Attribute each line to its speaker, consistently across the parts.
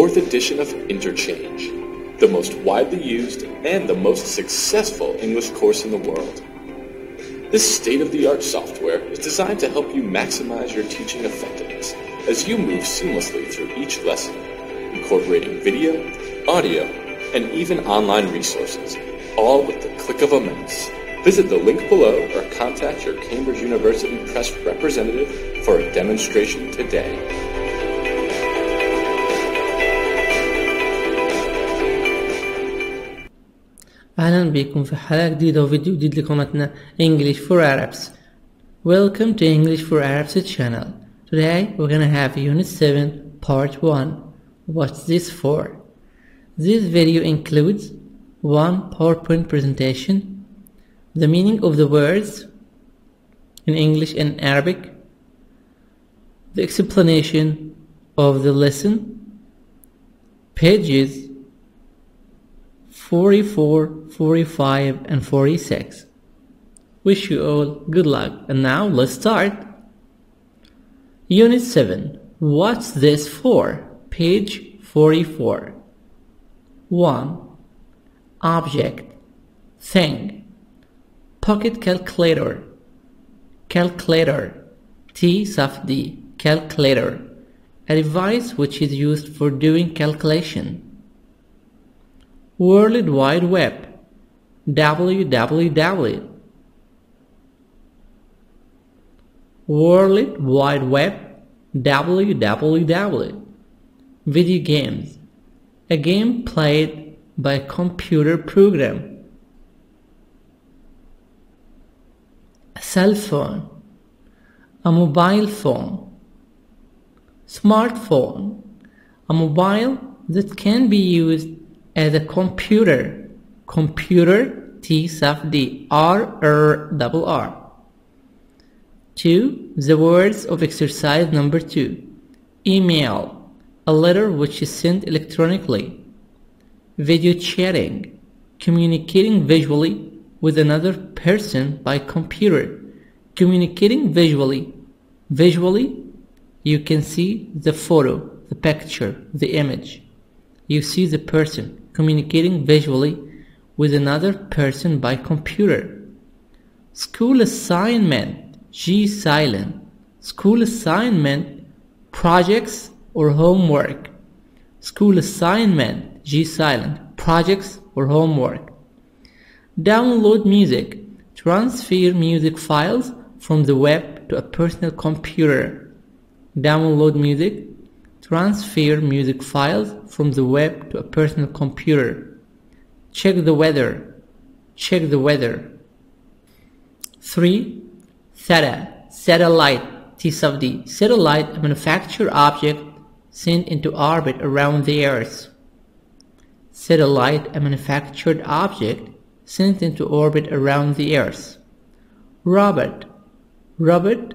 Speaker 1: fourth edition of Interchange, the most widely used and the most successful English course in the world. This state-of-the-art software is designed to help you maximize your teaching effectiveness as you move seamlessly through each lesson, incorporating video, audio, and even online resources, all with the click of a mouse. Visit the link below or contact your Cambridge University Press representative for a demonstration today.
Speaker 2: أهلا بكم في حلقة جديدة وفيديو جديد لقناتنا English for Arabs Welcome to English for Arabs channel Today we're gonna have Unit 7 Part 1 What's this for? This video includes one PowerPoint presentation the meaning of the words in English and Arabic the explanation of the lesson pages 44, 45 and 46. Wish you all good luck and now let's start. Unit 7. What's this for? Page 44. 1. Object Thing Pocket calculator Calculator T sub D Calculator A device which is used for doing calculation World Wide Web www World Wide Web www Video games. A game played by a computer program. A cell phone. A mobile phone. Smartphone. A mobile that can be used as a computer computer T D R R double R. 2. The words of exercise number 2 Email a letter which is sent electronically. Video chatting communicating visually with another person by computer. Communicating visually visually you can see the photo the picture the image. You see the person communicating visually with another person by computer. School assignment, G silent. School assignment, projects or homework. School assignment, G silent, projects or homework. Download music, transfer music files from the web to a personal computer. Download music, transfer music files from the web to a personal computer. Check the weather. Check the weather. 3. Theta, satellite, T sub D. Satellite, a manufactured object sent into orbit around the Earth. Satellite, a manufactured object sent into orbit around the Earth. Robot, robot,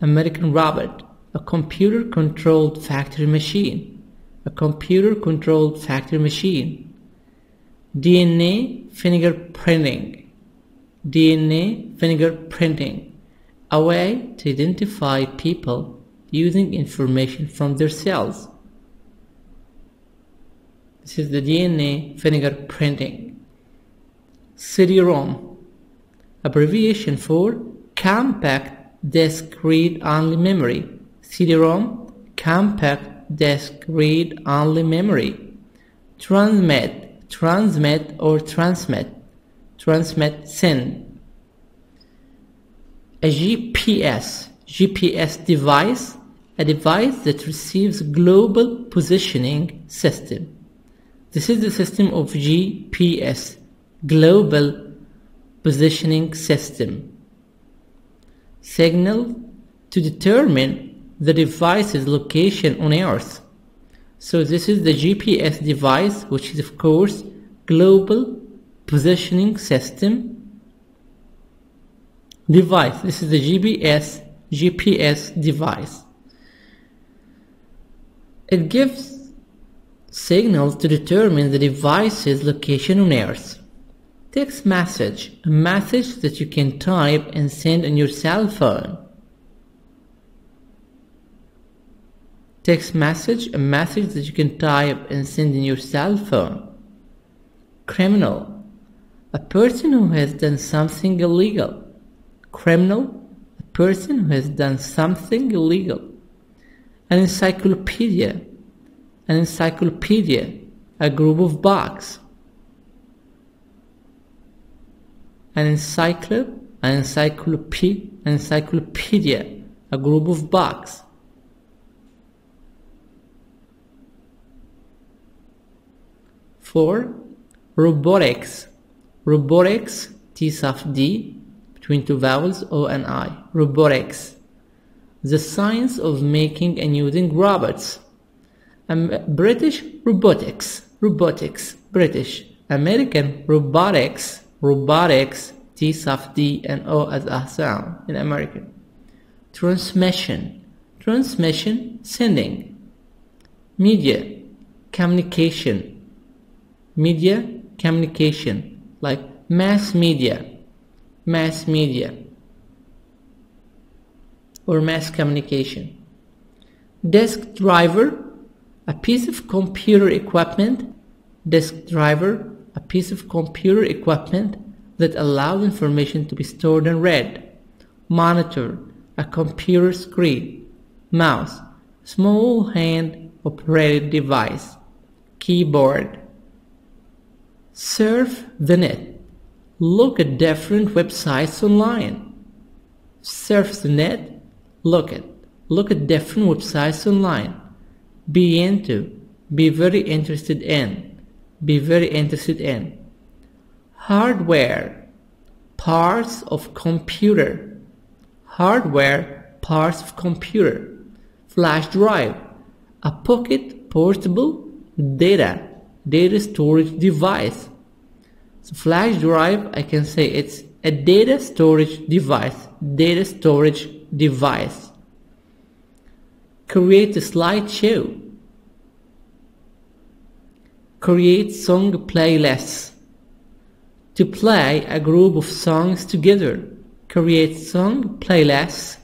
Speaker 2: American robot, a computer controlled factory machine a computer controlled factory machine DNA fingerprinting DNA fingerprinting a way to identify people using information from their cells. This is the DNA fingerprinting CD-ROM abbreviation for compact disk read only memory. CD-ROM compact disk read only memory. Transmit transmit or transmit transmit send a GPS GPS device a device that receives global positioning system. This is the system of GPS global positioning system. Signal to determine the device's location on Earth. So this is the GPS device, which is of course Global Positioning System device. This is the GPS GPS device. It gives signals to determine the device's location on Earth. Text message, a message that you can type and send on your cell phone. Text message, a message that you can type and send in your cell phone. Criminal, a person who has done something illegal. Criminal, a person who has done something illegal. An encyclopedia, an encyclopedia, a group of books. An encyclopedia, an encyclopedia, a group of books. Four, robotics. Robotics, T soft D, between two vowels, O and I. Robotics. The science of making and using robots. Um, British robotics. Robotics. British. American robotics. Robotics. T soft D and O as a sound in American. Transmission. Transmission, sending. Media. Communication media communication like mass media mass media or mass communication. Desk driver a piece of computer equipment. Desk driver a piece of computer equipment that allows information to be stored and read monitor a computer screen. Mouse small hand operated device. Keyboard Surf the net. Look at different websites online. Surf the net. Look at. Look at different websites online. Be into. Be very interested in. Be very interested in. Hardware. Parts of computer. Hardware. Parts of computer. Flash drive. A pocket portable data data storage device. So flash drive, I can say it's a data storage device, data storage device. Create a slideshow. Create song playlists. To play a group of songs together. Create song playlists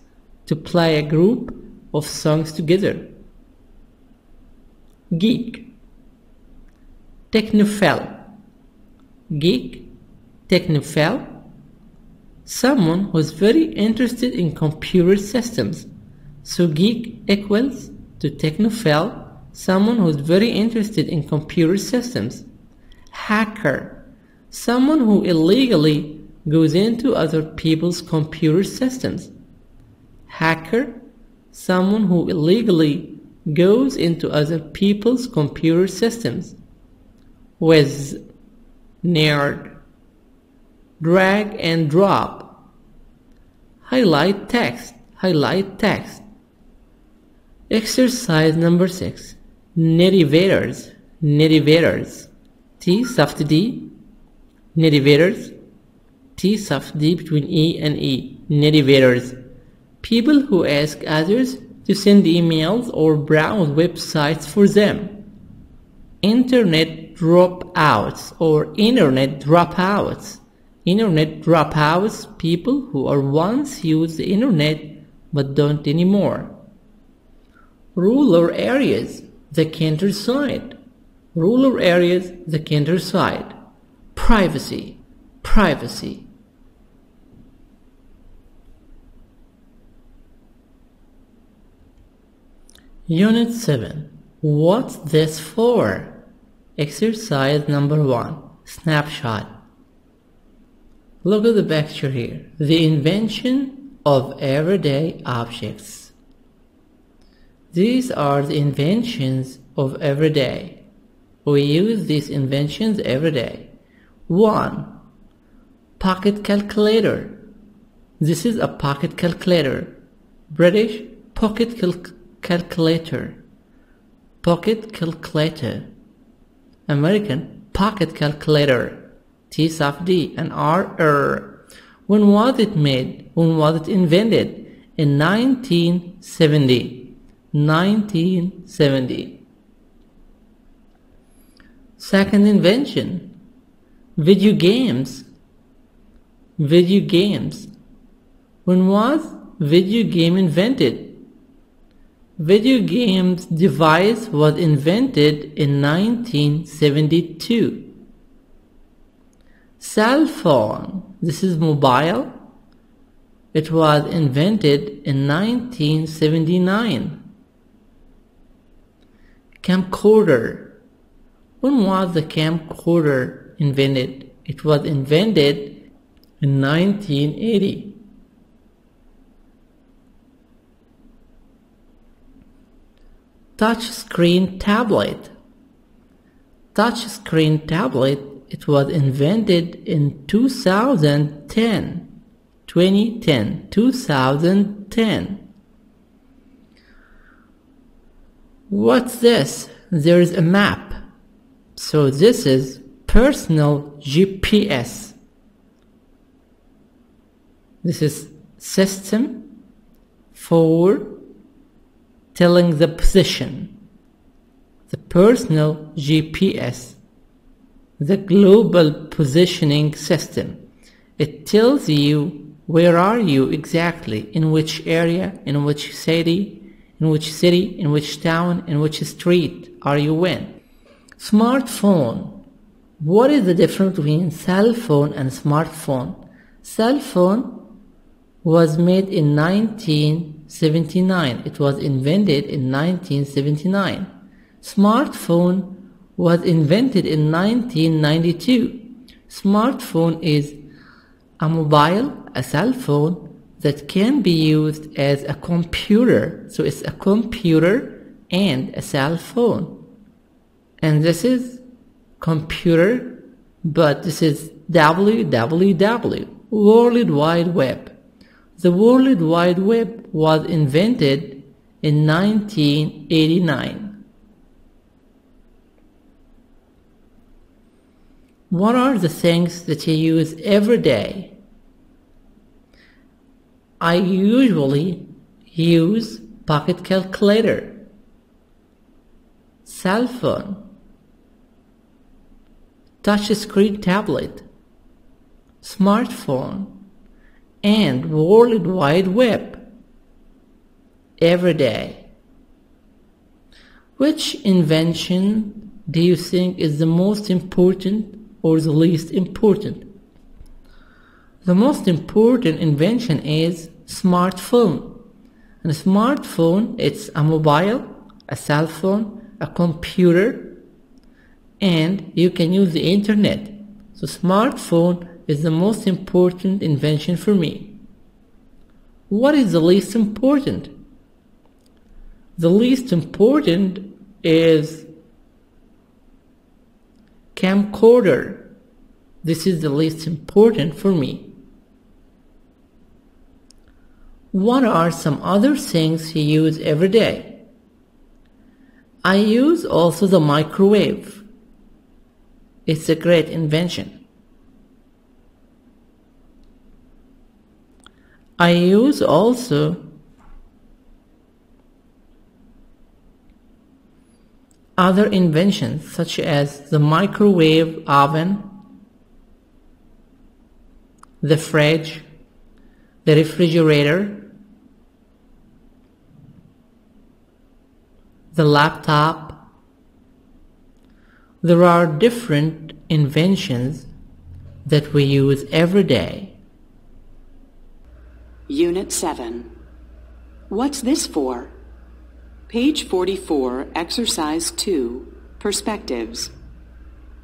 Speaker 2: to play a group of songs together. Geek technophile geek technophile someone who's very interested in computer systems. So geek equals to technophile someone who's very interested in computer systems. Hacker. Someone who illegally goes into other people's computer systems. Hacker. Someone who illegally goes into other people's computer systems with nerd drag and drop. Highlight text highlight text. Exercise number 6 net evaders nerivators. T soft D. Net evaders. T soft D between E and E. Net evaders. People who ask others to send emails or browse websites for them. Internet dropouts or internet dropouts. Internet dropouts, people who are once used the internet but don't anymore. Rural areas, the countryside. Rural areas, the countryside. Privacy, privacy. Unit 7. What's this for? Exercise number one, snapshot. Look at the picture here. The invention of everyday objects. These are the inventions of every day. We use these inventions every day. 1. Pocket calculator. This is a pocket calculator. British pocket cal calculator. Pocket calculator. American Pocket Calculator, T D and R R. When was it made? When was it invented? In 1970. 1970. Second invention, video games. Video games. When was video game invented? Video games device was invented in 1972? Cell phone, this is mobile. It was invented in 1979. Camcorder, when was the camcorder invented? It was invented in 1980. Touchscreen tablet. Touchscreen tablet, it was invented in 2010. 2010, 2010. What's this? There is a map. So this is personal GPS. This is system for telling the position, the personal GPS, the global positioning system. It tells you where are you exactly, in which area, in which city, in which city, in which town, in which street are you in. Smartphone. What is the difference between cell phone and smartphone? Cell phone was made in 1979. It was invented in 1979. Smartphone was invented in 1992. Smartphone is a mobile, a cell phone that can be used as a computer. So it's a computer and a cell phone. And this is computer, but this is www, World Wide Web. The World Wide Web was invented in 1989. What are the things that you use every day? I usually use pocket calculator, cell phone, touch screen tablet, smartphone, and World Wide Web every day. Which invention do you think is the most important or the least important? The most important invention is smartphone. And a smartphone, it's a mobile, a cell phone, a computer, and you can use the internet. So smartphone is the most important invention for me. What is the least important? The least important is camcorder. This is the least important for me. What are some other things you use every day? I use also the microwave. It's a great invention. I use also other inventions such as the microwave oven, the fridge, the refrigerator, the laptop. There are different inventions that we use every day.
Speaker 3: Unit 7. What's this for? Page 44, Exercise 2, Perspectives.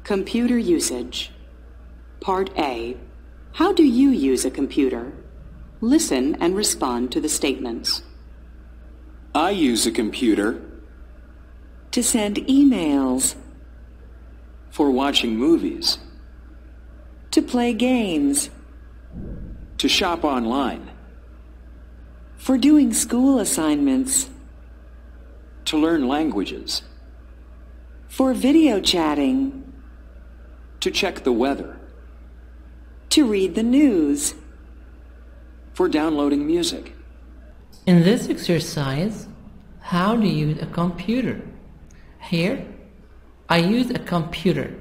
Speaker 3: Computer usage. Part A. How do you use a computer? Listen and respond to the statements.
Speaker 4: I use a computer
Speaker 3: To send emails,
Speaker 4: for watching movies,
Speaker 3: to play games,
Speaker 4: to shop online,
Speaker 3: for doing school assignments,
Speaker 4: to learn languages,
Speaker 3: for video chatting,
Speaker 4: to check the weather,
Speaker 3: to read the news,
Speaker 4: for downloading music.
Speaker 2: In this exercise, how to use a computer? Here, I use a computer.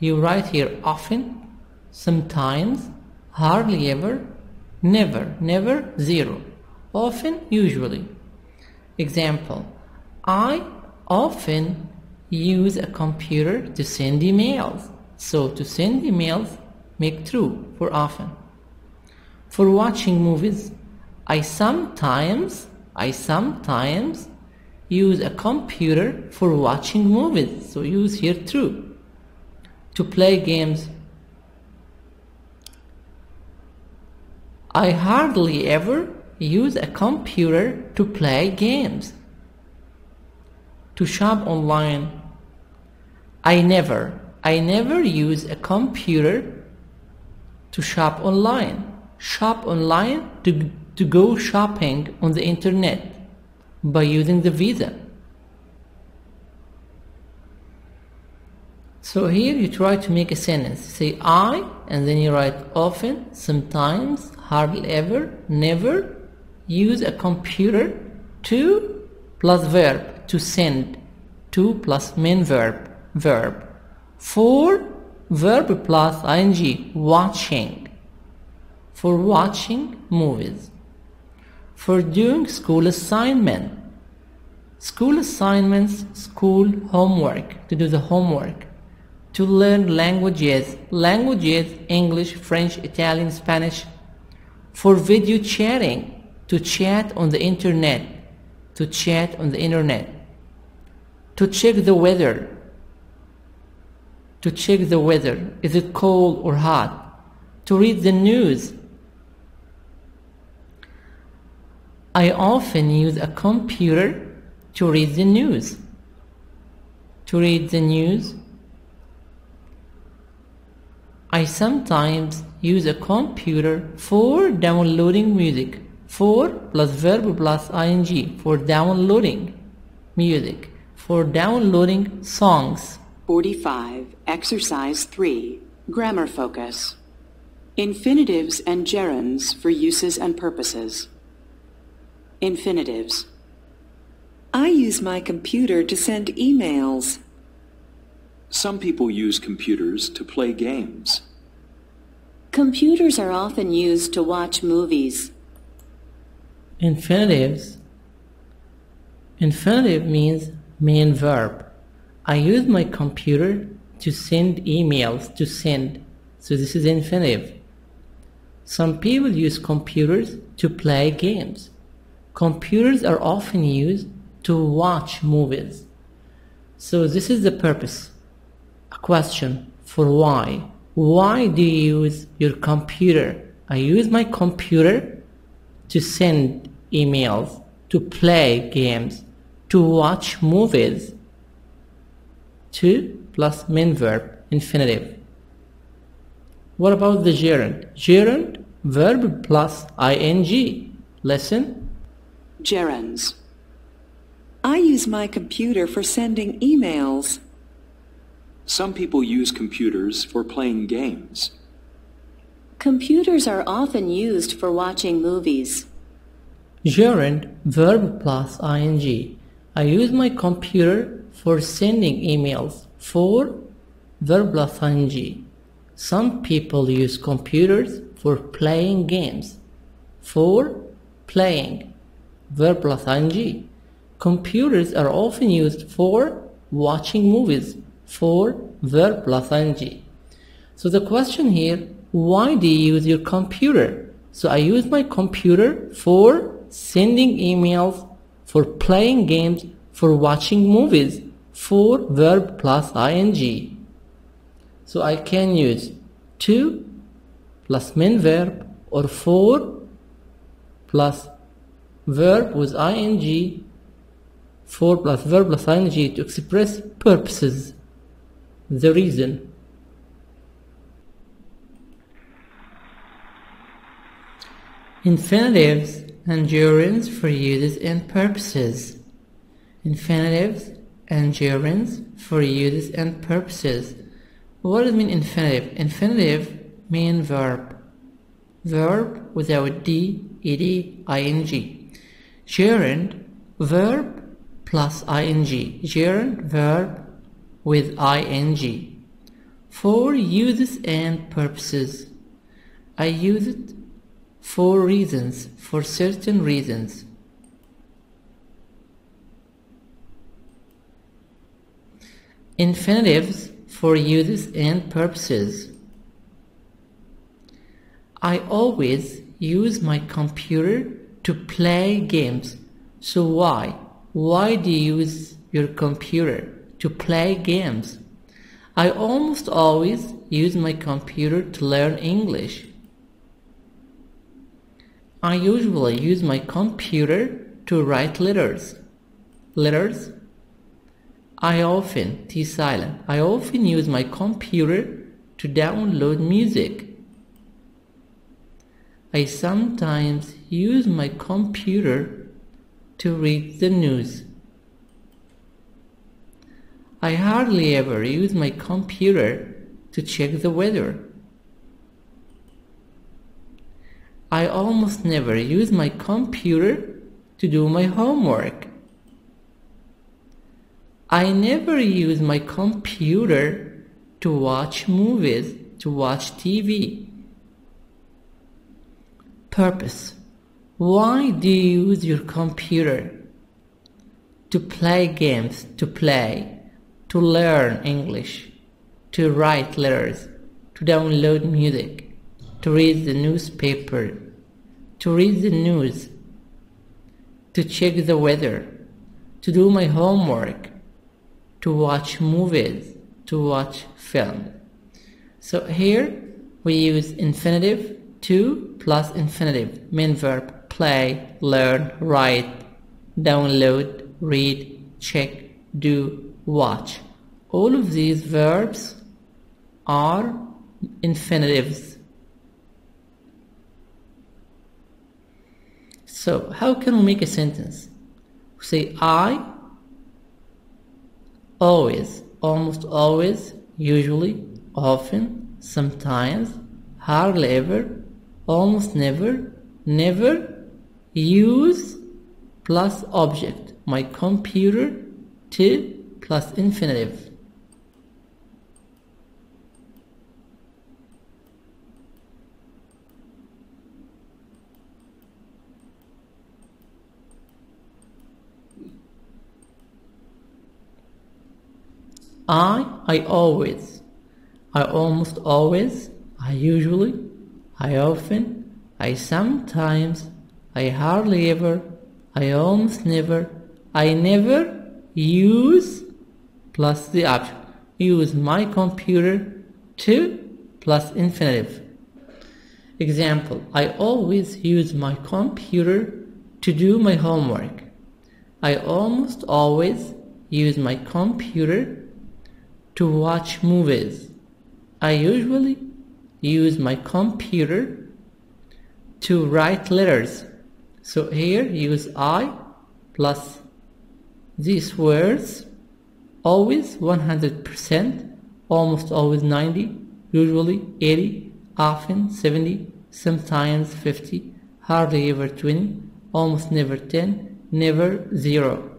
Speaker 2: You write here often, sometimes, hardly ever, never, never, zero. Often, usually. Example I often use a computer to send emails. So to send emails, make true for often. For watching movies, I sometimes I sometimes use a computer for watching movies. So use here true. To play games, I hardly ever use a computer to play games. To shop online, I never, I never use a computer to shop online. Shop online to, to go shopping on the internet by using the visa. So here you try to make a sentence. Say I and then you write often, sometimes, hardly ever, never use a computer to plus verb to send to plus main verb verb. For verb plus ing watching. For watching movies. For doing school assignment. School assignments school homework to do the homework. To learn languages languages english french italian spanish. For video chatting to chat on the internet to chat on the internet to check the weather to check the weather is it cold or hot to read the news I often use a computer to read the news. To read the news, I sometimes use a computer for downloading music. For plus verb plus ing for downloading music. For downloading songs.
Speaker 3: 45. Exercise 3. Grammar focus. Infinitives and gerunds for uses and purposes. Infinitives.
Speaker 5: I use my computer to send emails.
Speaker 4: Some people use computers to play games.
Speaker 6: Computers are often used to watch movies.
Speaker 2: Infinitives. Infinitive means main verb. I use my computer to send emails to send. So this is infinitive. Some people use computers to play games. Computers are often used to watch movies. So this is the purpose. A question for why. Why do you use your computer? I use my computer to send emails, to play games, to watch movies. To plus main verb, infinitive. What about the gerund? Gerund, verb plus ing. Listen.
Speaker 3: Gerunds.
Speaker 5: I use my computer for sending emails.
Speaker 4: Some people use computers for playing games.
Speaker 6: Computers are often used for watching movies.
Speaker 2: Gerund, verb plus ing. I use my computer for sending emails. For verb plus ing. Some people use computers for playing games. For playing verb plus ing. Computers are often used for watching movies for verb plus ing. So the question here, why do you use your computer? So I use my computer for sending emails, for playing games, for watching movies, for verb plus ing. So I can use to plus main verb or for plus verb with ing, for plus verb plus ing to express purposes, the reason. Infinitives and gerunds for uses and purposes. Infinitives and gerunds for uses and purposes. What does mean infinitive? Infinitive mean verb. Verb without d, ed, ing. Gerund, verb plus ing. Gerund, verb with ing. For uses and purposes. I use it for reasons, for certain reasons. Infinitives for uses and purposes. I always use my computer to play games. So why? Why do you use your computer to play games? I almost always use my computer to learn English. I usually use my computer to write letters. Letters? I often, T silent, I often use my computer to download music. I sometimes use my computer to read the news. I hardly ever use my computer to check the weather. I almost never use my computer to do my homework. I never use my computer to watch movies, to watch TV. Purpose. Why do you use your computer? To play games, to play, to learn English, to write letters, to download music, to read the newspaper, to read the news, to check the weather, to do my homework, to watch movies, to watch film. So here we use infinitive to plus infinitive, main verb, play, learn, write, download, read, check, do, watch. All of these verbs are infinitives. So how can we make a sentence? Say I always, almost always, usually, often, sometimes, hardly ever, almost never, never use plus object, my computer to plus infinitive. I, I always, I almost always, I usually, I often, I sometimes, I hardly ever, I almost never, I never use plus the object. Use my computer to plus infinitive. Example, I always use my computer to do my homework. I almost always use my computer to watch movies. I usually use my computer to write letters. So here use I plus these words always 100%, almost always 90, usually 80, often 70, sometimes 50, hardly ever 20, almost never 10, never 0,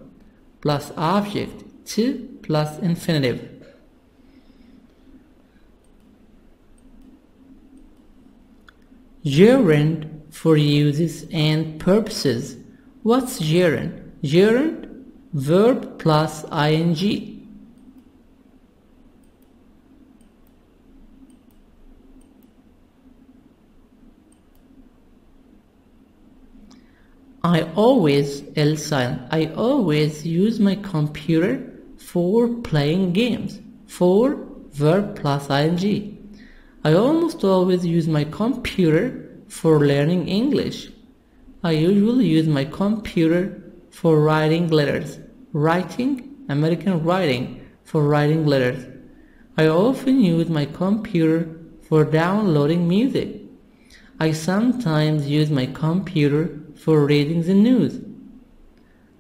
Speaker 2: plus object to plus infinitive. Gerund for uses and purposes. What's gerund? Gerund, verb plus ing. I always, silent, I always use my computer for playing games. For verb plus ing. I almost always use my computer for learning English. I usually use my computer for writing letters. Writing, American writing, for writing letters. I often use my computer for downloading music. I sometimes use my computer for reading the news.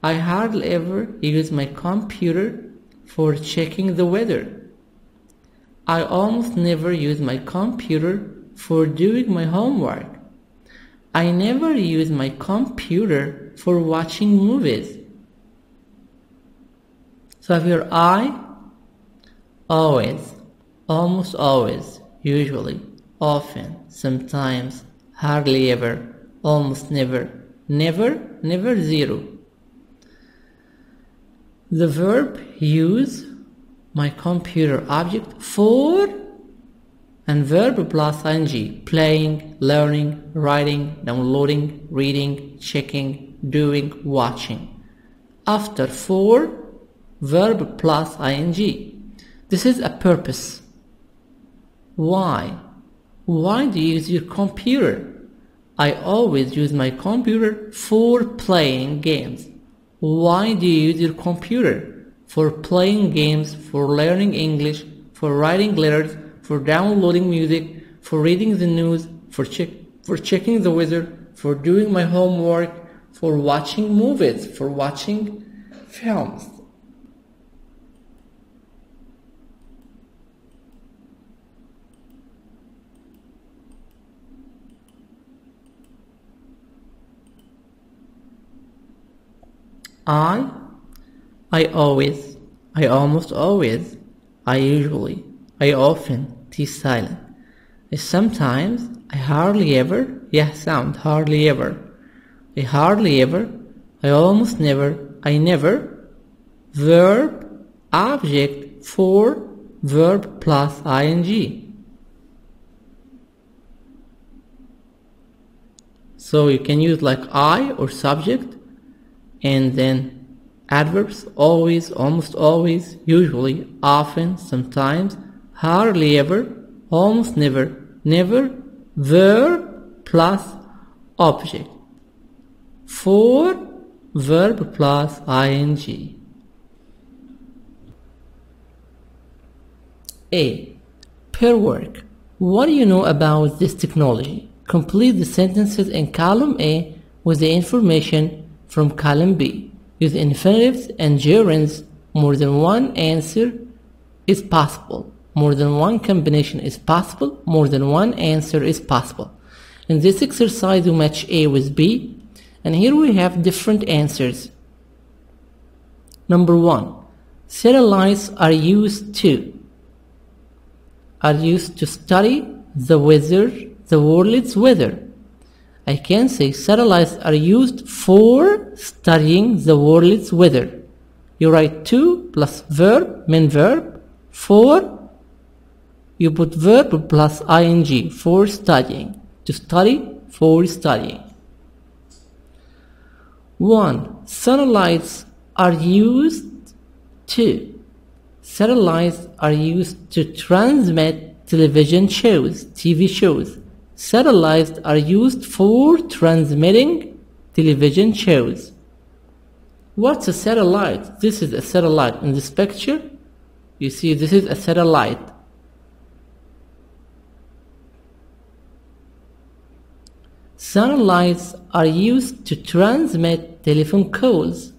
Speaker 2: I hardly ever use my computer for checking the weather. I almost never use my computer for doing my homework. I never use my computer for watching movies. So here I always, almost always, usually, often, sometimes, hardly ever, almost never, never, never zero. The verb use my computer object for and verb plus ing playing, learning, writing, downloading, reading, checking, doing, watching. After for verb plus ing. This is a purpose. Why? Why do you use your computer? I always use my computer for playing games. Why do you use your computer? For playing games, for learning English, for writing letters, for downloading music, for reading the news, for check for checking the weather, for doing my homework, for watching movies, for watching films. I, I always, I almost always, I usually, I often, T silent. Sometimes, I hardly ever, yeah sound, hardly ever. I hardly ever, I almost never, I never, verb, object, for, verb plus ing. So you can use like I or subject and then adverbs always, almost always, usually, often, sometimes, hardly ever, almost never, never, verb plus object. For verb plus ing. A. Pair work. What do you know about this technology? Complete the sentences in column A with the information from column B. Use infinitives and gerunds. More than one answer is possible. More than one combination is possible. More than one answer is possible. In this exercise, we match A with B, and here we have different answers. Number one, satellites are used to are used to study the weather, the world's weather. I can say satellites are used for studying the world's weather. You write to plus verb, main verb, for, you put verb plus ing, for studying. To study, for studying. 1. Satellites are used to. Satellites are used to transmit television shows, TV shows. Satellites are used for transmitting television shows. What's a satellite? This is a satellite. In this picture, you see this is a satellite. Satellites are used to transmit telephone calls.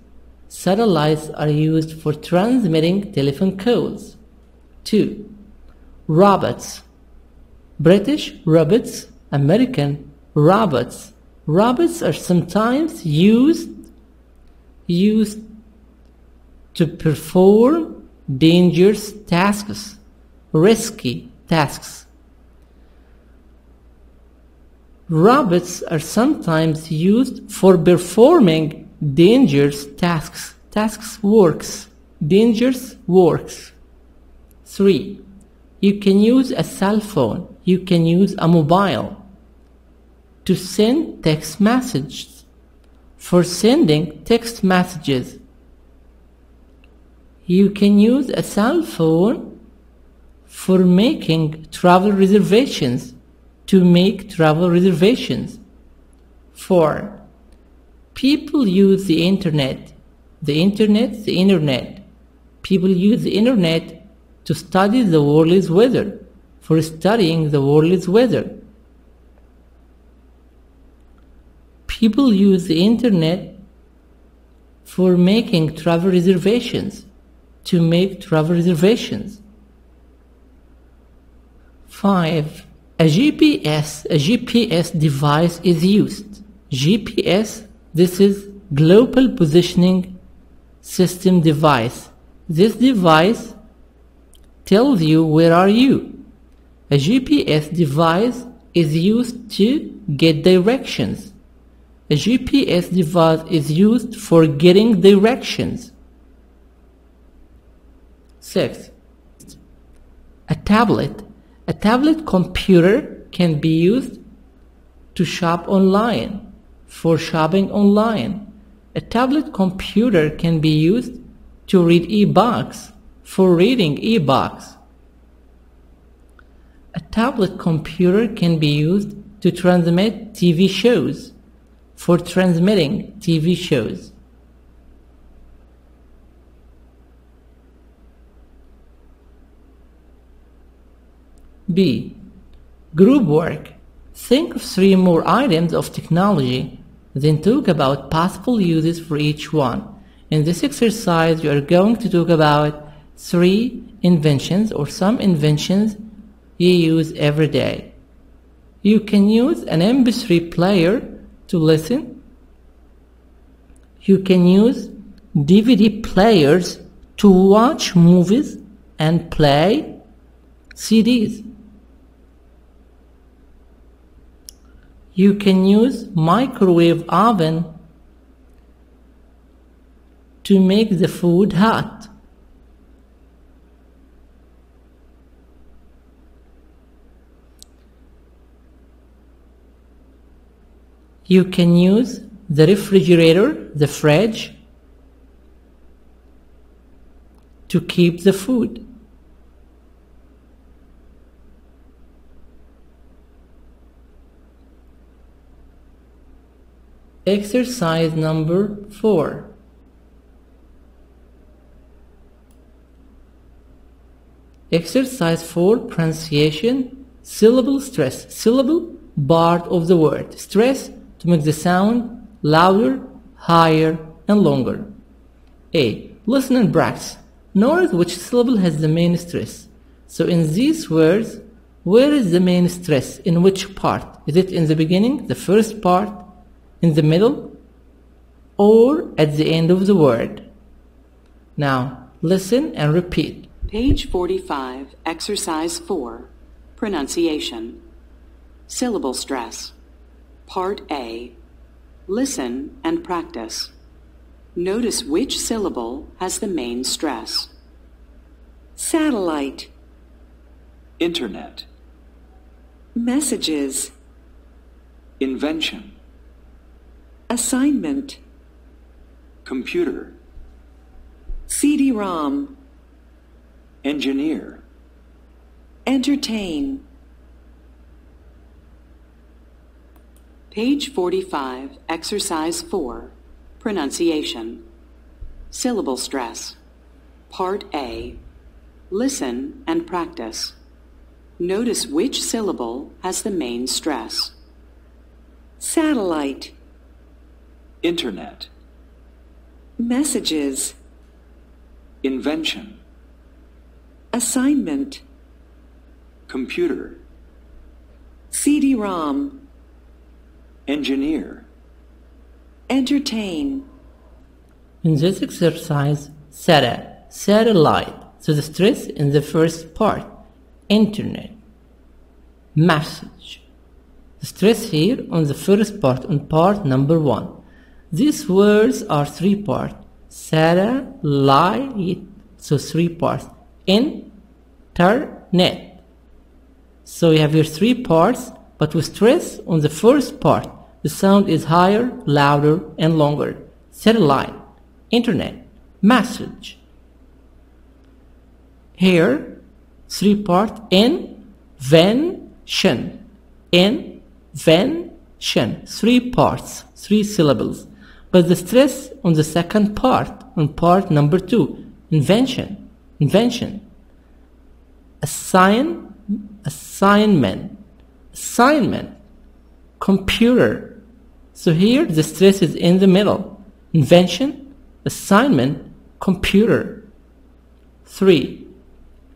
Speaker 2: Satellites are used for transmitting telephone calls. 2. Robots. British robots, American robots. Robots are sometimes used used to perform dangerous tasks, risky tasks. Robots are sometimes used for performing dangerous tasks. Tasks works. Dangerous works. 3. You can use a cell phone. You can use a mobile to send text messages. For sending text messages, you can use a cell phone for making travel reservations to make travel reservations. 4. People use the internet. The internet, the internet. People use the internet to study the world's weather, for studying the world's weather. People use the internet for making travel reservations, to make travel reservations. 5. A GPS, a GPS device is used. GPS, this is Global Positioning System device. This device tells you where are you. A GPS device is used to get directions. A GPS device is used for getting directions. 6. tablet. A tablet computer can be used to shop online, for shopping online. A tablet computer can be used to read e-books, for reading e-books. A tablet computer can be used to transmit TV shows, for transmitting TV shows. B. Group work. Think of three more items of technology, then talk about possible uses for each one. In this exercise, you are going to talk about three inventions or some inventions you use every day. You can use an MP3 player to listen. You can use DVD players to watch movies and play CDs. You can use microwave oven to make the food hot. You can use the refrigerator, the fridge, to keep the food. Exercise number 4. Exercise 4 pronunciation syllable stress syllable part of the word stress to make the sound louder higher and longer. A. Listen and practice. Notice which syllable has the main stress. So in these words where is the main stress? In which part? Is it in the beginning the first part in the middle or at the end of the word? Now listen and repeat.
Speaker 3: Page 45, Exercise 4, Pronunciation. Syllable stress. Part A. Listen and practice. Notice which syllable has the main stress.
Speaker 5: Satellite.
Speaker 4: Internet.
Speaker 5: Messages.
Speaker 4: Invention.
Speaker 5: Assignment.
Speaker 4: Computer.
Speaker 5: CD-ROM.
Speaker 4: Engineer.
Speaker 5: Entertain.
Speaker 3: Page 45, Exercise 4, Pronunciation. Syllable stress. Part A. Listen and practice. Notice which syllable has the main stress.
Speaker 5: Satellite.
Speaker 4: Internet.
Speaker 5: Messages.
Speaker 4: Invention.
Speaker 5: Assignment.
Speaker 4: Computer.
Speaker 5: CD-ROM.
Speaker 4: Engineer.
Speaker 5: Entertain.
Speaker 2: In this exercise, Sarah, satellite, so the stress in the first part, internet, message. The stress here on the first part, on part number one. These words are three parts. Sarah, light, so three parts. Internet. So you have your three parts, but with stress on the first part, the sound is higher, louder, and longer. Satellite, internet, message. Here, three part invention. Invention. Three parts, three syllables. But the stress on the second part, on part number two, invention, invention. Assign, assignment, assignment, computer. So here the stress is in the middle. Invention, assignment, computer. 3.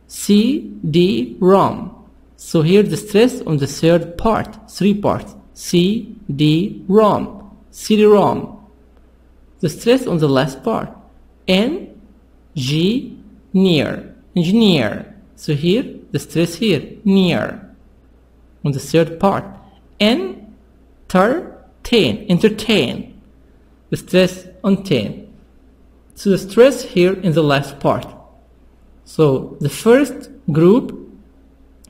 Speaker 2: CD-ROM. So here the stress on the third part, three parts. CD-ROM, CD-ROM. The stress on the last part. N-G, near, engineer. So here the stress here, near. On the third part. Entertain, entertain. The stress on ten. So the stress here in the last part. So the first group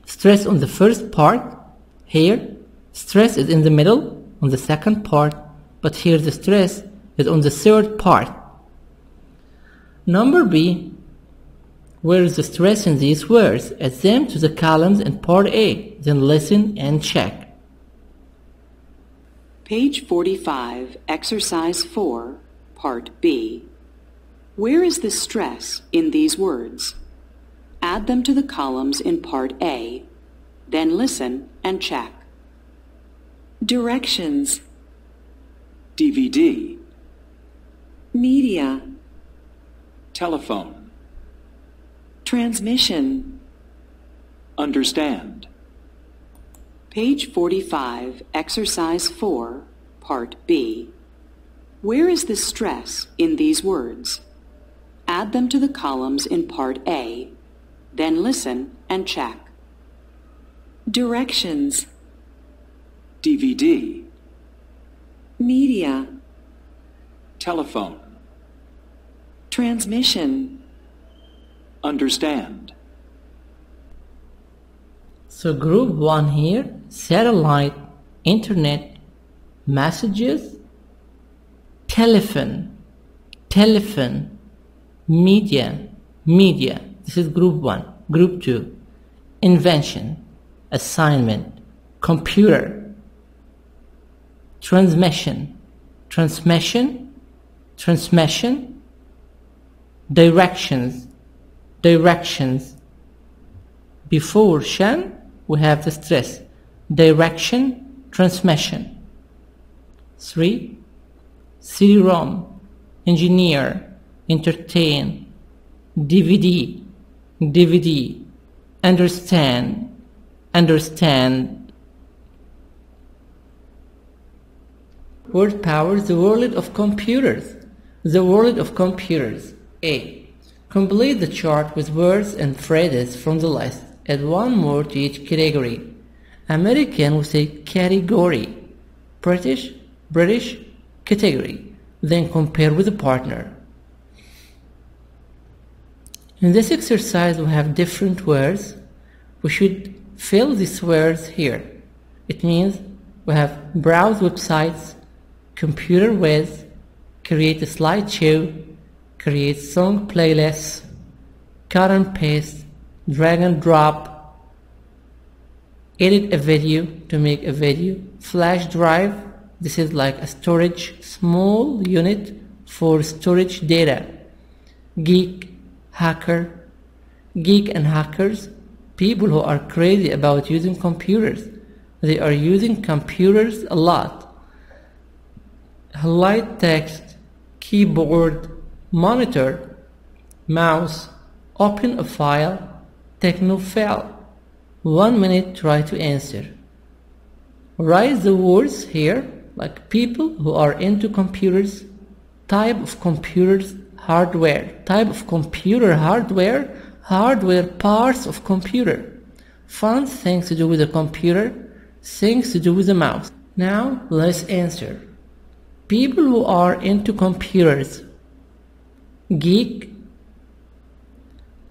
Speaker 2: stress on the first part. Here, stress is in the middle on the second part, but here the stress is on the third part. Number B, where is the stress in these words? Add them to the columns in part A, then listen and check.
Speaker 3: Page 45, Exercise 4, Part B. Where is the stress in these words? Add them to the columns in Part A, then listen and check.
Speaker 5: Directions.
Speaker 4: DVD,
Speaker 5: Media.
Speaker 4: telephone,
Speaker 5: Transmission.
Speaker 4: understand,
Speaker 3: Page 45, Exercise 4, Part B. Where is the stress in these words? Add them to the columns in Part A, then listen and check.
Speaker 5: Directions.
Speaker 4: DVD,
Speaker 5: Media.
Speaker 4: telephone,
Speaker 5: Transmission.
Speaker 4: understand,
Speaker 2: So group 1 here, satellite, internet, messages, telephone, telephone, media, media. This is group 1. Group 2, invention, assignment, computer, transmission, transmission, transmission, directions, directions. Before shan, we have the stress. Direction, transmission. 3. CD-ROM, engineer, entertain, DVD, DVD, understand, understand. Word power, the world of computers. The world of computers. A. Complete the chart with words and phrases from the list. Add one more to each category. American we say category. British, British, category. Then compare with the partner. In this exercise we have different words. We should fill these words here. It means we have browse websites, computer with, create a slideshow, create song playlists, cut and paste, drag and drop, edit a video to make a video, flash drive, this is like a storage small unit for storage data, geek, hacker, geek and hackers, people who are crazy about using computers. They are using computers a lot. Highlight text, keyboard, monitor, mouse, open a file, technophile. One minute try to answer. Write the words here like people who are into computers, type of computers, hardware, type of computer hardware, hardware parts of computer, fun things to do with the computer, things to do with the mouse. Now let's answer. People who are into computers, geek,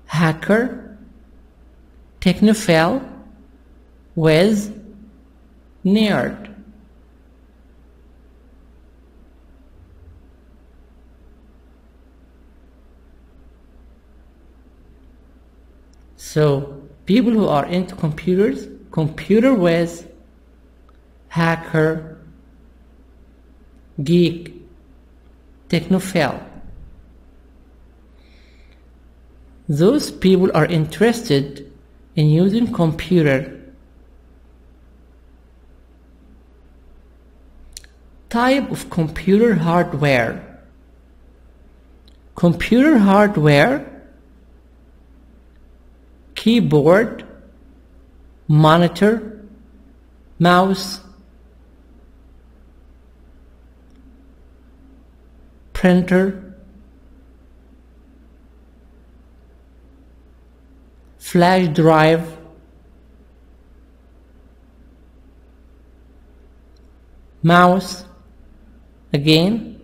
Speaker 2: hacker, technophile, whiz, nerd. So people who are into computers, computer whiz, hacker, geek, technophile. Those people are interested in using computer. Type of computer hardware. Computer hardware, keyboard, monitor, mouse, printer, flash drive, mouse, again,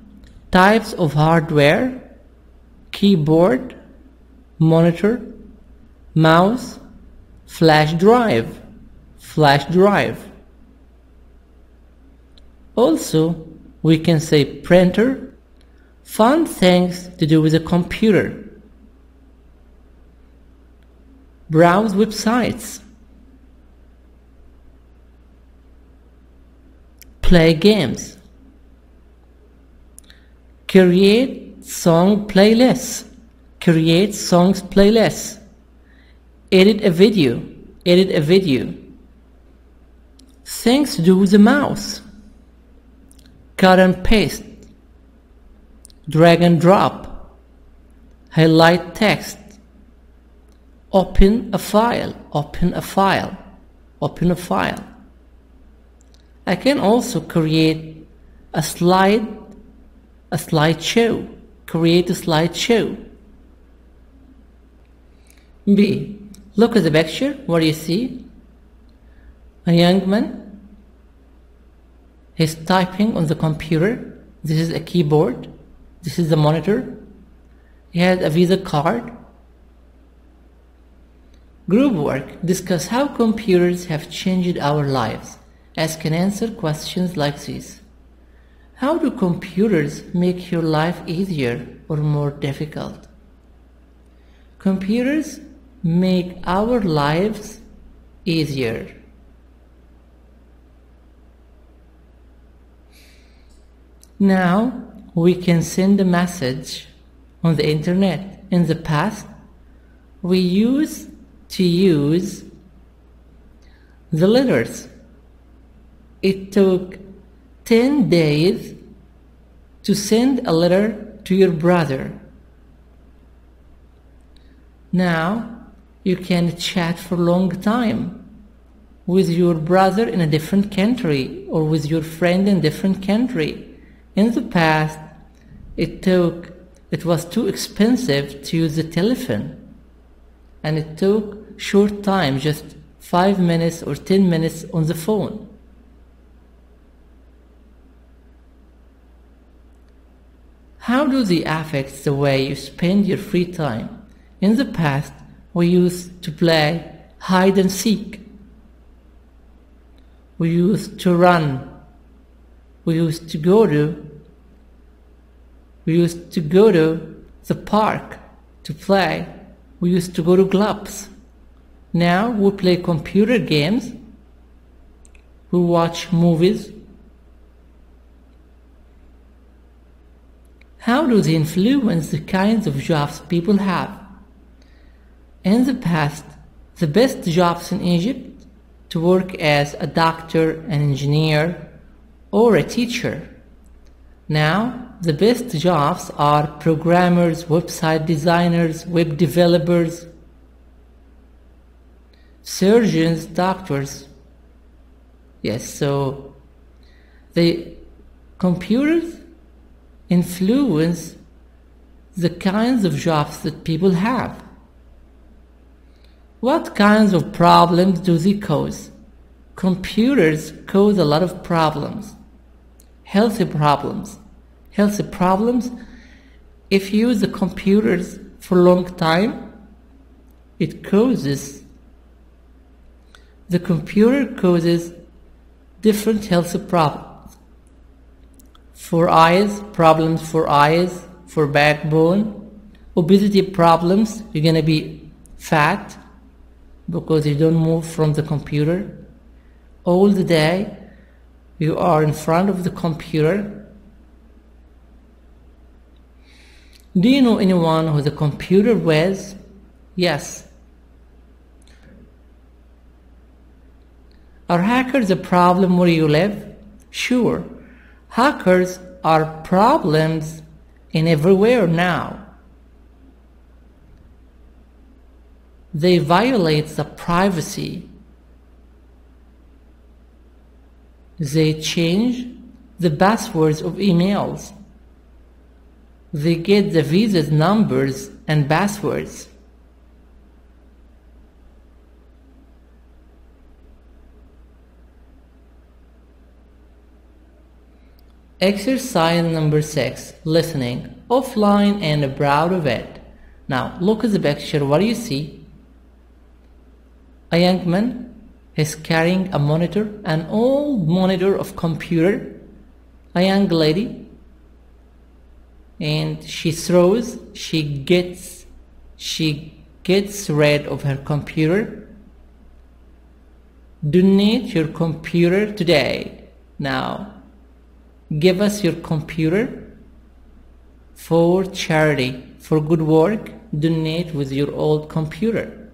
Speaker 2: types of hardware, keyboard, monitor, mouse, flash drive, flash drive. Also, we can say printer, fun things to do with a computer. Browse websites. Play games. Create song playlists. Create songs playlists. Edit a video. Edit a video. Things to do with the mouse. Cut and paste. Drag and drop. Highlight text. Open a file. Open a file. Open a file. I can also create a slide, a slideshow. Create a slideshow. B. Look at the picture. What do you see? A young man. He's typing on the computer. This is a keyboard. This is the monitor. He has a Visa card. Group work. Discuss how computers have changed our lives. as can answer questions like this. How do computers make your life easier or more difficult? Computers make our lives easier. Now we can send a message on the internet. In the past, we used to use the letters. It took 10 days to send a letter to your brother. Now you can chat for a long time with your brother in a different country or with your friend in a different country. In the past, it took it was too expensive to use the telephone and it took short time just 5 minutes or 10 minutes on the phone how do they affect the way you spend your free time in the past we used to play hide and seek we used to run we used to go to we used to go to the park to play. We used to go to clubs. Now we play computer games. We watch movies. How do they influence the kinds of jobs people have? In the past, the best jobs in Egypt to work as a doctor, an engineer, or a teacher. Now, the best jobs are programmers, website designers, web developers, surgeons, doctors. Yes, so the computers influence the kinds of jobs that people have. What kinds of problems do they cause? Computers cause a lot of problems, healthy problems Healthy problems. If you use the computers for a long time, it causes the computer causes different health problems. For eyes, problems for eyes, for backbone, obesity problems, you're gonna be fat because you don't move from the computer. All the day you are in front of the computer Do you know anyone who the computer wears? Yes. Are hackers a problem where you live? Sure. Hackers are problems in everywhere now. They violate the privacy. They change the passwords of emails. They get the visa's numbers and passwords. Exercise number 6. Listening. Offline and proud of it. Now look at the picture. What do you see? A young man is carrying a monitor, an old monitor of computer. A young lady and she throws, she gets, she gets rid of her computer. Donate your computer today. Now, give us your computer for charity, for good work. Donate with your old computer.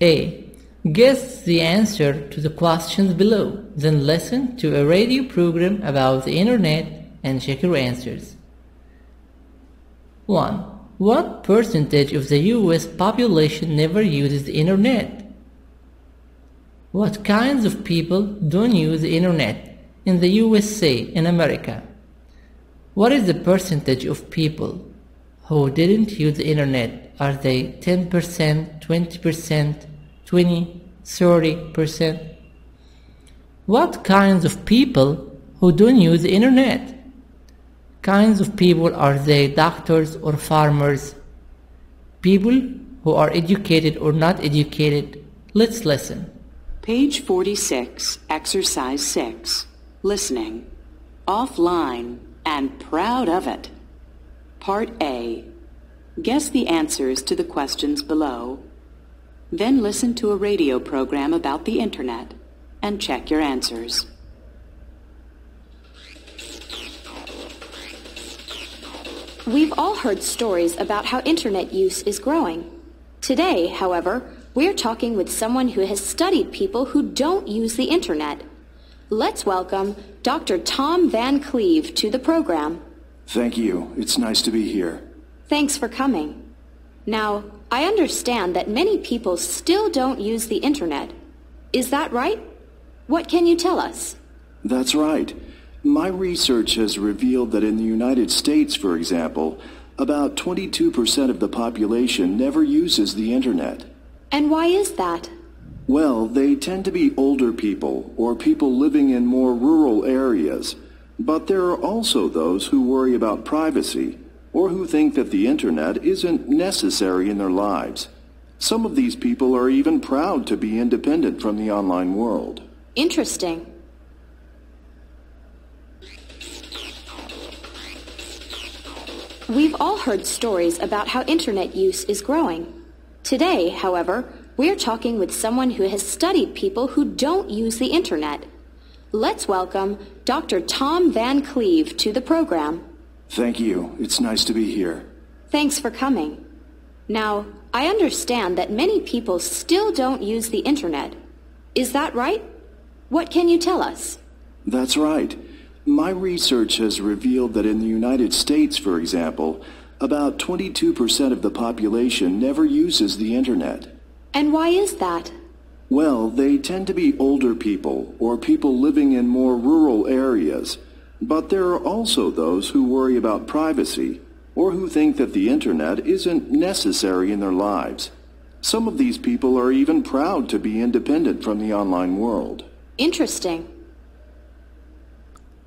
Speaker 2: A. Guess the answer to the questions below, then listen to a radio program about the internet and check your answers. 1. What percentage of the US population never uses the internet? What kinds of people don't use the internet in the USA in America? What is the percentage of people who didn't use the internet? Are they 10%, 20%, 20, 30%? What kinds of people who don't use the internet? Kinds of people are they doctors or farmers? People who are educated or not educated? Let's listen.
Speaker 3: Page 46, Exercise 6. Listening. Offline and proud of it. Part A. Guess the answers to the questions below. Then listen to a radio program about the Internet and check your answers.
Speaker 7: We've all heard stories about how internet use is growing. Today, however, we're talking with someone who has studied people who don't use the internet. Let's welcome Dr. Tom Van Cleve to the program.
Speaker 8: Thank you. It's nice to be here.
Speaker 7: Thanks for coming. Now, I understand that many people still don't use the internet. Is that right? What can you tell us?
Speaker 8: That's right. My research has revealed that in the United States, for example, about 22% of the population never uses the internet.
Speaker 7: And why is that?
Speaker 8: Well, they tend to be older people or people living in more rural areas. But there are also those who worry about privacy or who think that the internet isn't necessary in their lives. Some of these people are even proud to be independent from the online world.
Speaker 7: Interesting. We've all heard stories about how internet use is growing. Today, however, we're talking with someone who has studied people who don't use the internet. Let's welcome Dr. Tom Van Cleve to the program.
Speaker 8: Thank you. It's nice to be here.
Speaker 7: Thanks for coming. Now, I understand that many people still don't use the internet. Is that right? What can you tell us?
Speaker 8: That's right. My research has revealed that in the United States, for example, about 22% of the population never uses the internet.
Speaker 7: And why is that?
Speaker 8: Well, they tend to be older people or people living in more rural areas. But there are also those who worry about privacy or who think that the internet isn't necessary in their lives. Some of these people are even proud to be independent from the online world.
Speaker 7: Interesting.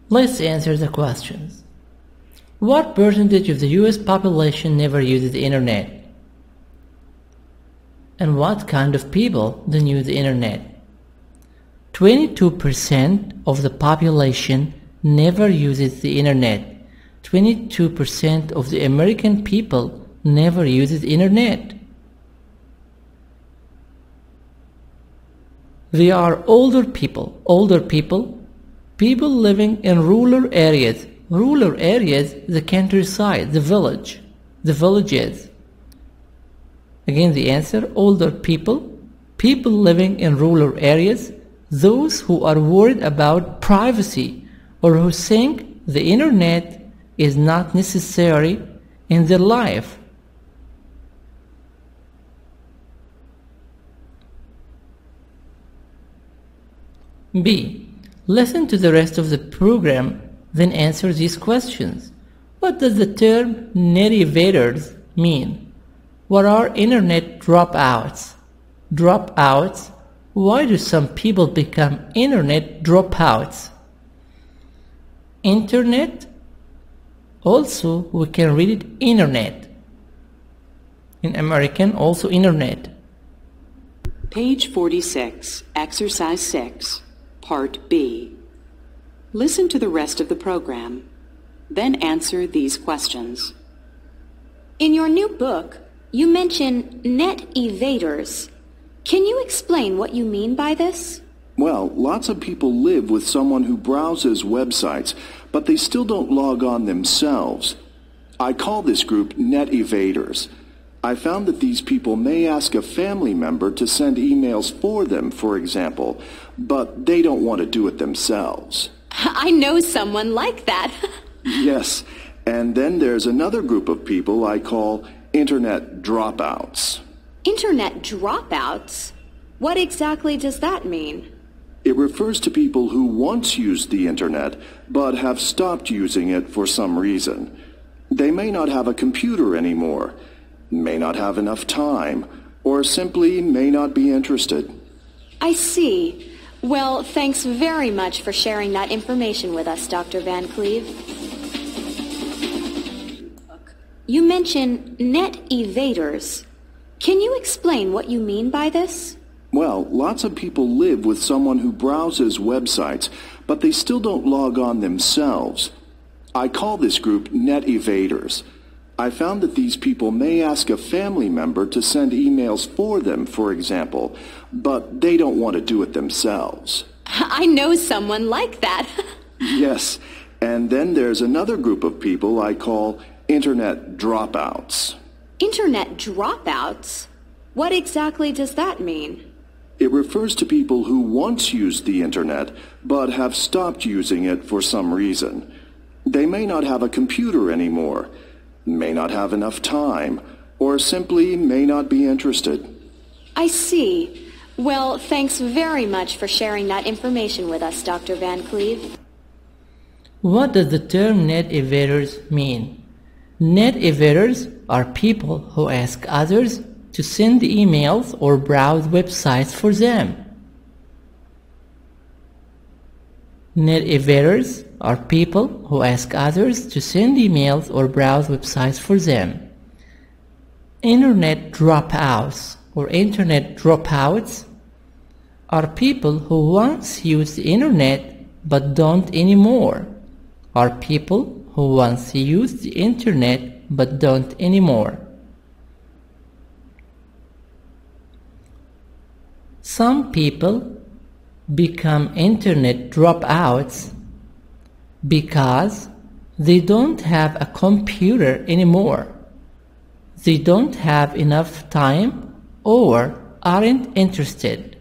Speaker 2: Let's answer the questions. What percentage of the US population never uses the internet? And what kind of people don't use the internet? 22% of the population never uses the internet. 22% of the American people never uses the internet. They are older people. Older people People living in rural areas. Rural areas, the countryside, the village, the villages. Again, the answer, older people. People living in rural areas. Those who are worried about privacy or who think the internet is not necessary in their life. B. Listen to the rest of the program, then answer these questions. What does the term net evaders mean? What are internet dropouts? Dropouts? Why do some people become internet dropouts? Internet? Also, we can read it internet. In American, also internet.
Speaker 3: Page 46, Exercise 6, Part B. Listen to the rest of the program. Then answer these questions.
Speaker 7: In your new book, you mention net evaders. Can you explain what you mean by this?
Speaker 8: Well, lots of people live with someone who browses websites, but they still don't log on themselves. I call this group net evaders. I found that these people may ask a family member to send emails for them, for example, but they don't want to do it themselves.
Speaker 7: I know someone like that.
Speaker 8: yes, and then there's another group of people I call internet dropouts.
Speaker 7: Internet dropouts? What exactly does that mean?
Speaker 8: It refers to people who once used the internet but have stopped using it for some reason. They may not have a computer anymore, may not have enough time, or simply may not be interested.
Speaker 7: I see. Well, thanks very much for sharing that information with us, Dr. Van Cleve. You mention net evaders. Can you explain what you mean by this?
Speaker 8: Well, lots of people live with someone who browses websites, but they still don't log on themselves. I call this group net evaders. I found that these people may ask a family member to send emails for them, for example, but they don't want to do it themselves.
Speaker 7: I know someone like that.
Speaker 8: yes, and then there's another group of people I call internet dropouts.
Speaker 7: Internet dropouts? What exactly does that mean?
Speaker 8: It refers to people who once used the internet but have stopped using it for some reason. They may not have a computer anymore, may not have enough time, or simply may not be interested.
Speaker 7: I see. Well, thanks very much for sharing that information with us, Dr. Van Cleve.
Speaker 2: What does the term net evaders mean? Net evaders are people who ask others to send emails or browse websites for them. Net evaders are people who ask others to send emails or browse websites for them. Internet dropouts or internet dropouts are people who once used the internet but don't anymore. Are people who once used the internet but don't anymore. Some people become internet dropouts because they don't have a computer anymore. They don't have enough time or aren't interested.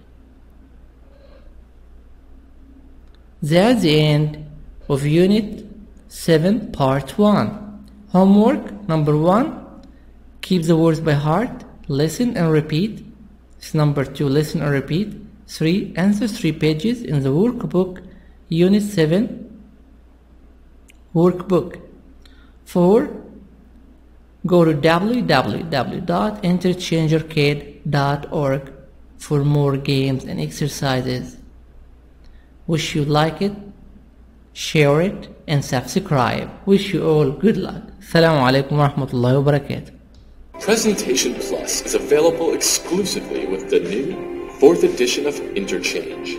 Speaker 2: That's the end of Unit 7 Part 1. Homework number 1 Keep the words by heart, listen and repeat. It's number 2 Listen and repeat. 3. Answer 3 pages in the workbook Unit 7 Workbook 4. Go to www.interchangearcade.org for more games and exercises. Wish you like it, share it, and subscribe. Wish you all good luck. Assalamu alaikum wa rahmatullahi wa barakatuh.
Speaker 1: Presentation Plus is available exclusively with the new 4th edition of Interchange,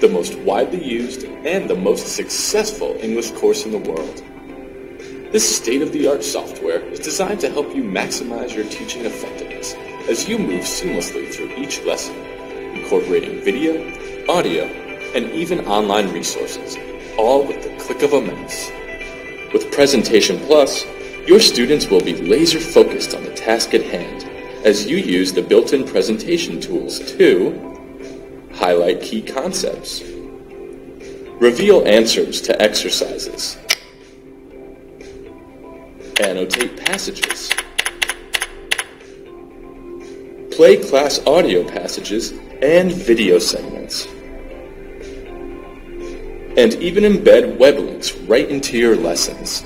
Speaker 1: the most widely used and the most successful English course in the world. This state-of-the-art software is designed to help you maximize your teaching effectiveness as you move seamlessly through each lesson, incorporating video, audio, and even online resources, all with the click of a mouse. With Presentation Plus, your students will be laser focused on the task at hand as you use the built-in presentation tools to highlight key concepts, reveal answers to exercises, annotate passages, play class audio passages and video segments, and even embed web links right into your lessons.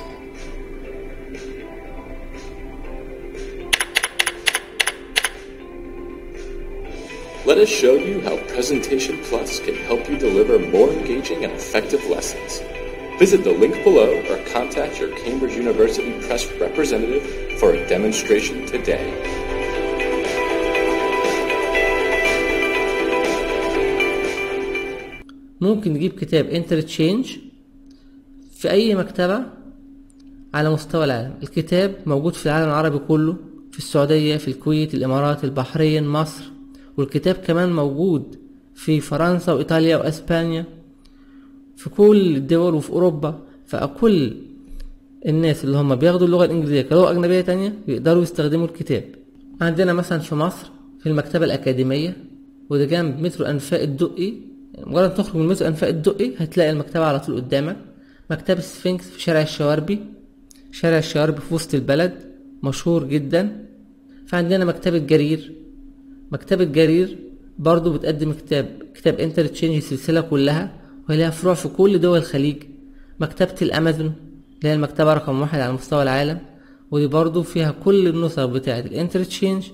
Speaker 1: let us show you how Presentation Plus can help you deliver more engaging and effective lessons. Visit the link below or contact your Cambridge University Press representative for a demonstration today.
Speaker 2: ممكن نجيب كتاب Interchange في اي مكتبة على مستوى العالم الكتاب موجود في العالم العربي كله في السعودية في الكويت الامارات البحرين مصر والكتاب كمان موجود في فرنسا وإيطاليا وأسبانيا في كل الدول وفي أوروبا فكل الناس اللي هم بياخدوا اللغة الإنجليزية كلغة أجنبية تانية يقدروا يستخدموا الكتاب. عندنا مثلا في مصر في المكتبة الأكاديمية وده جنب مترو أنفاق الدقي مجرد تخرج من مترو أنفاق الدقي هتلاقي المكتبة على طول قدامك. مكتبة سفنكس في شارع الشواربي شارع الشواربي في وسط البلد مشهور جدا. فعندنا مكتبة جرير مكتبة جرير برضو بتقدم كتاب كتاب انترتشينج السلسلة كلها ولها فروع في كل دول الخليج. مكتبة الأمازون اللي هي المكتبة رقم واحد على مستوى العالم ودي برضو فيها كل النسخ بتاعة الانترتشينج